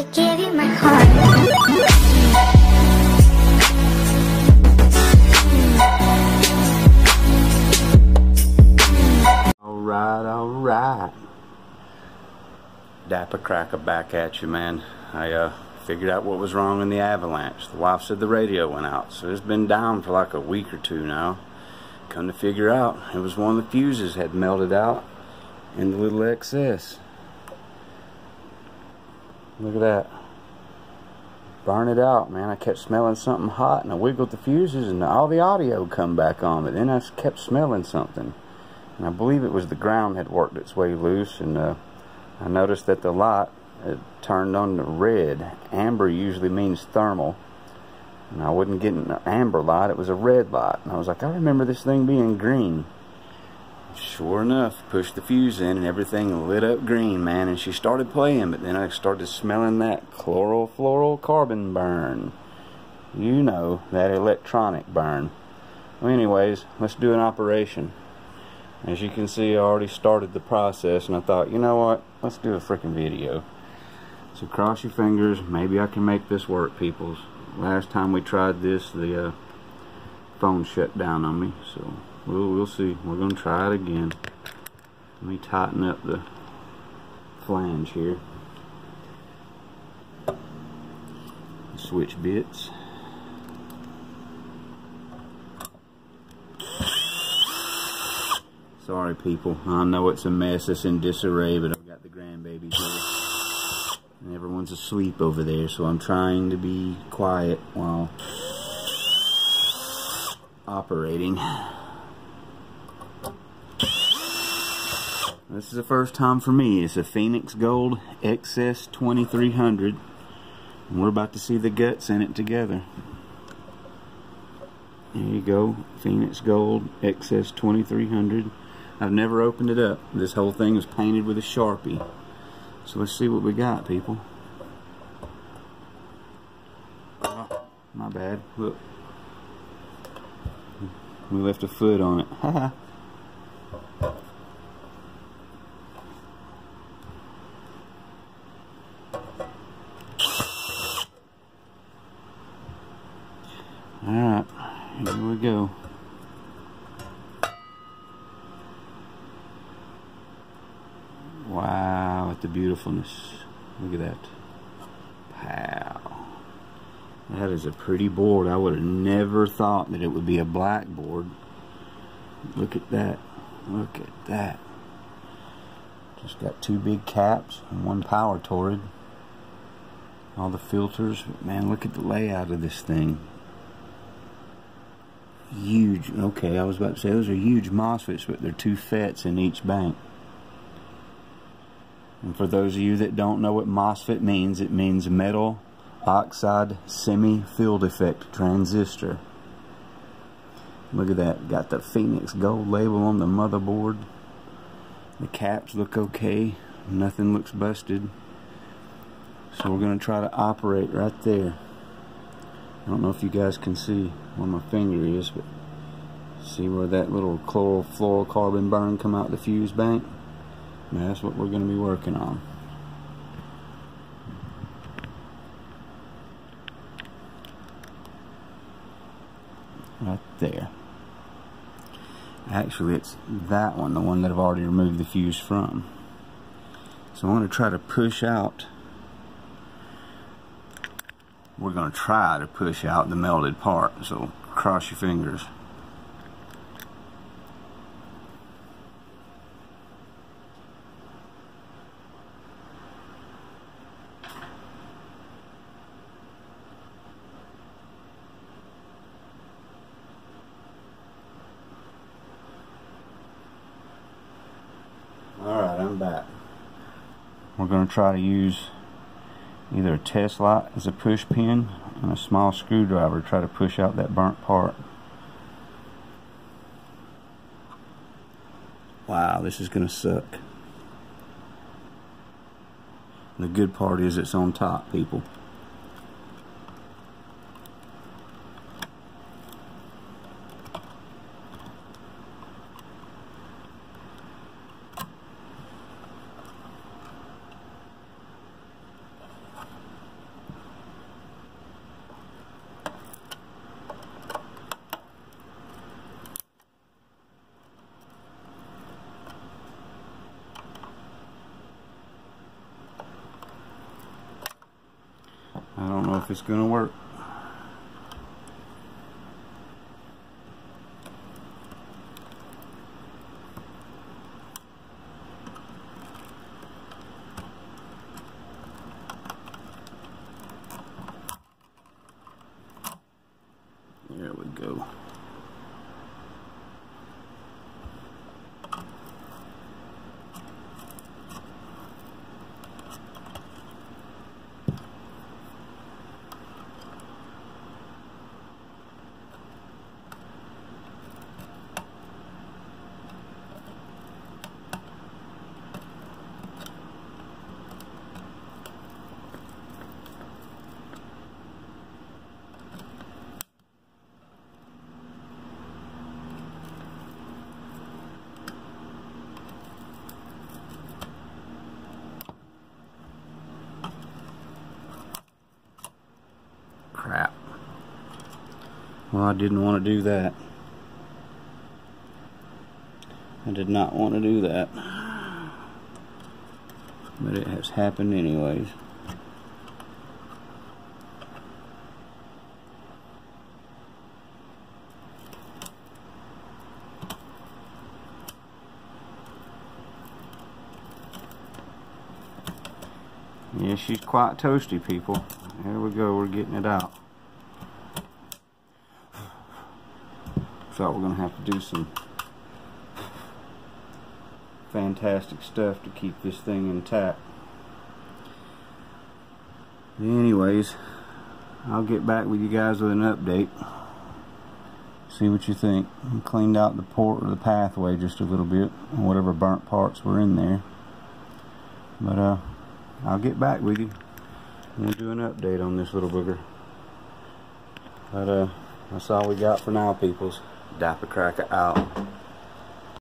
I my. Alright, alright. Dapper Cracker back at you, man. I uh, figured out what was wrong in the avalanche. The wife said the radio went out, so it's been down for like a week or two now. Come to figure out, it was one of the fuses had melted out in the little XS. Look at that. Burn it out, man. I kept smelling something hot, and I wiggled the fuses, and all the audio come back on, but then I kept smelling something. And I believe it was the ground had worked its way loose, and uh, I noticed that the light had turned on to red. Amber usually means thermal, and I wasn't getting an amber light, it was a red light. And I was like, I remember this thing being green. Sure enough, pushed the fuse in and everything lit up green, man. And she started playing, but then I started smelling that chlorofluorocarbon burn. You know, that electronic burn. Well, anyways, let's do an operation. As you can see, I already started the process, and I thought, you know what? Let's do a freaking video. So cross your fingers. Maybe I can make this work, peoples. Last time we tried this, the uh, phone shut down on me, so we'll we'll see. We're gonna try it again. Let me tighten up the flange here. Switch bits. Sorry, people. I know it's a mess. It's in disarray, but I've got the grandbabies here. And everyone's asleep over there, so I'm trying to be quiet while operating. This is the first time for me. It's a Phoenix Gold XS 2300. And we're about to see the guts in it together. There you go. Phoenix Gold XS 2300. I've never opened it up. This whole thing is painted with a Sharpie. So let's see what we got, people. Oh, my bad. Look. We left a foot on it. Haha. Alright, here we go. Wow, at the beautifulness. Look at that. Pow. That is a pretty board. I would have never thought that it would be a blackboard. Look at that. Look at that. Just got two big caps and one power toroid. All the filters. Man, look at the layout of this thing. Huge. Okay, I was about to say those are huge MOSFETs, but they're two FETs in each bank. And for those of you that don't know what MOSFET means, it means metal oxide semi field effect transistor. Look at that. Got the Phoenix Gold label on the motherboard. The caps look okay. Nothing looks busted. So we're going to try to operate right there. I don't know if you guys can see where my finger is, but see where that little chlorofluorocarbon burn come out the fuse bank? That's what we're going to be working on. Right there. Actually, it's that one, the one that I've already removed the fuse from. So I'm going to try to push out. We're going to try to push out the melted part, so cross your fingers. Alright, I'm back. We're going to try to use either a test light as a push pin and a small screwdriver to try to push out that burnt part. Wow, this is going to suck. The good part is it's on top, people. I don't know if it's gonna work. There we go. Well, I didn't want to do that. I did not want to do that. But it has happened anyways. Yeah, she's quite toasty, people. There we go, we're getting it out. So we're going to have to do some fantastic stuff to keep this thing intact. Anyways, I'll get back with you guys with an update. See what you think. I cleaned out the port or the pathway just a little bit, whatever burnt parts were in there. But uh, I'll get back with you. We'll do an update on this little booger. But uh, that's all we got for now, peoples. Dapper Cracker out.